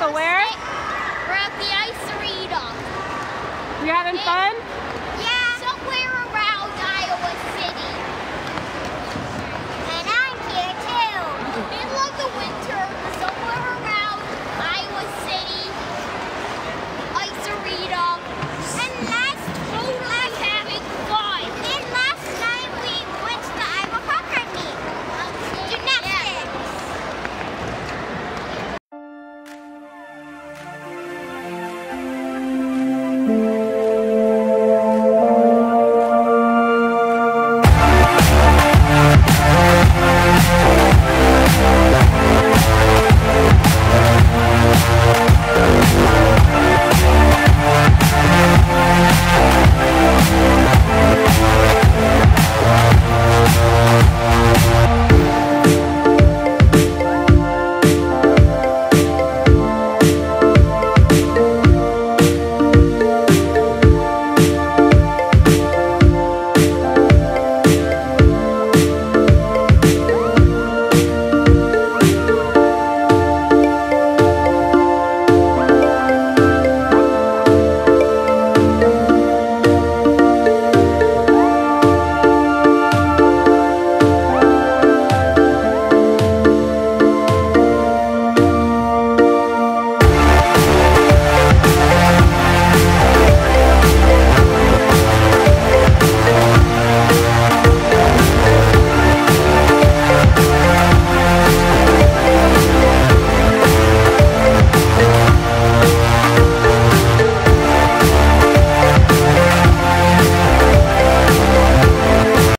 Michael, where? We're at the ice Icerita. You having fun?